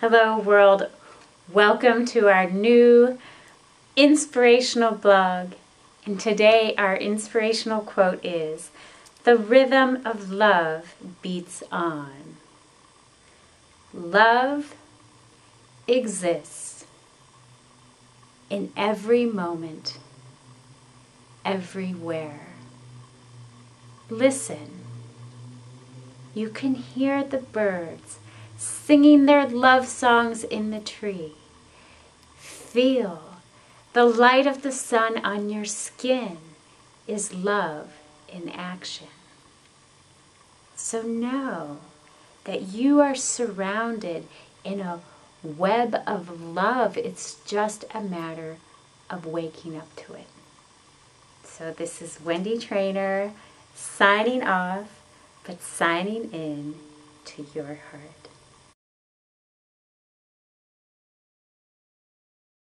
Hello, world. Welcome to our new inspirational blog. And today, our inspirational quote is The rhythm of love beats on. Love exists in every moment, everywhere. Listen. You can hear the birds singing their love songs in the tree. Feel the light of the sun on your skin is love in action. So know that you are surrounded in a web of love. It's just a matter of waking up to it. So this is Wendy Treynor signing off, but signing in to your heart.